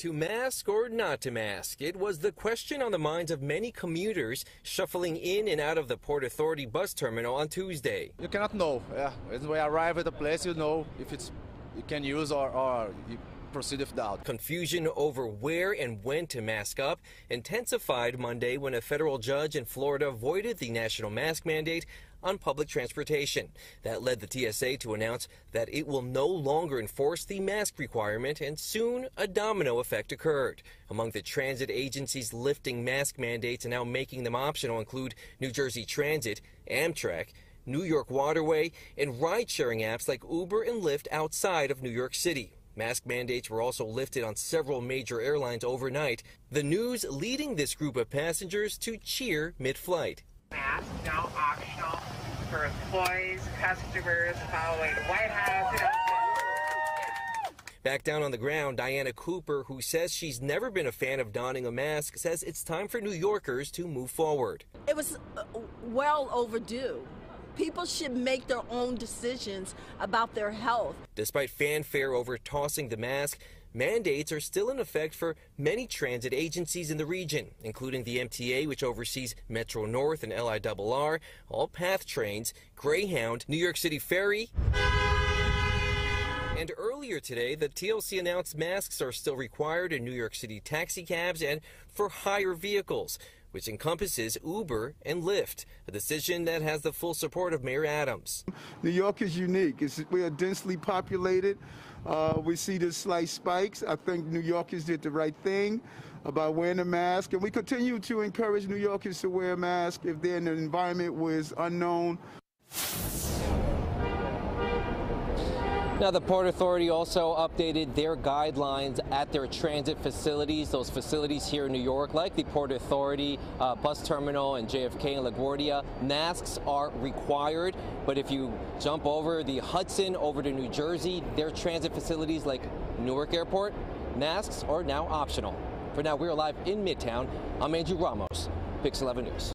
To mask or not to mask? It was the question on the minds of many commuters shuffling in and out of the Port Authority bus terminal on Tuesday. You cannot know. Yeah, when we arrive at the place, you know if it's you can use or, or you proceed without. Confusion over where and when to mask up intensified Monday when a federal judge in Florida voided the national mask mandate on public transportation. That led the TSA to announce that it will no longer enforce the mask requirement, and soon a domino effect occurred. Among the transit agencies lifting mask mandates and now making them optional include New Jersey Transit, Amtrak, New York Waterway, and ride sharing apps like Uber and Lyft outside of New York City. Mask mandates were also lifted on several major airlines overnight. The news leading this group of passengers to cheer mid flight. Masks now optional for employees, customers following the White House. Back down on the ground, Diana Cooper, who says she's never been a fan of donning a mask, says it's time for New Yorkers to move forward. It was uh, well overdue. People should make their own decisions about their health. Despite fanfare over tossing the mask, mandates are still in effect for many transit agencies in the region, including the MTA, which oversees Metro North and LIRR, all PATH trains, Greyhound, New York City Ferry. And earlier today, the TLC announced masks are still required in New York City taxi cabs and for hire vehicles, which encompasses Uber and Lyft, a decision that has the full support of Mayor Adams. New York is unique. It's, we are densely populated. Uh, we see the slight spikes. I think New Yorkers did the right thing about wearing a mask, and we continue to encourage New Yorkers to wear a mask if they're in an environment where it's unknown. Now, the Port Authority also updated their guidelines at their transit facilities, those facilities here in New York, like the Port Authority uh, bus terminal and JFK and LaGuardia. Masks are required, but if you jump over the Hudson over to New Jersey, their transit facilities like Newark Airport, masks are now optional. For now, we're live in Midtown. I'm Andrew Ramos, Pix 11 News.